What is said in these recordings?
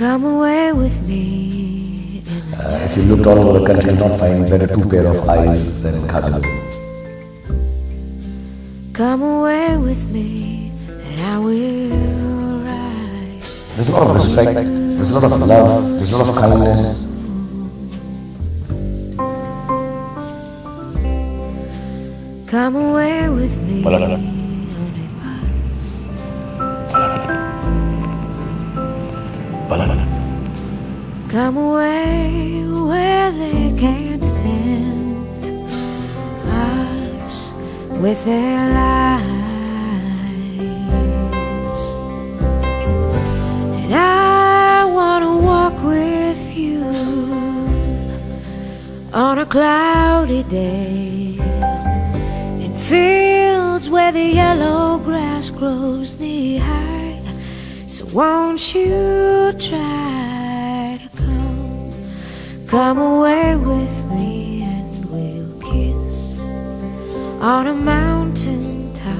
Come away with me. Uh, if you looked all over the country, you'll not find better two pair of eyes than Kajol. Come away with me, and I will ride. There's a lot of respect, there's a lot of love, there's a lot of kindness. Come away with me. Come away where they can't tempt us with their lies. And I want to walk with you on a cloudy day in fields where the yellow grass grows knee high. So won't you try to come, come away with me and we'll kiss on a mountain top.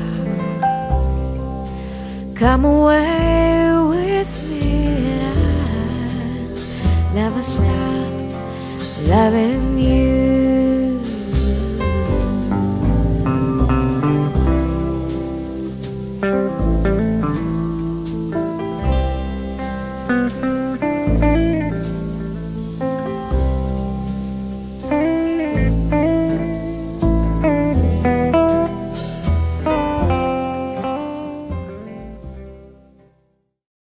Come away with me and I'll never stop loving you.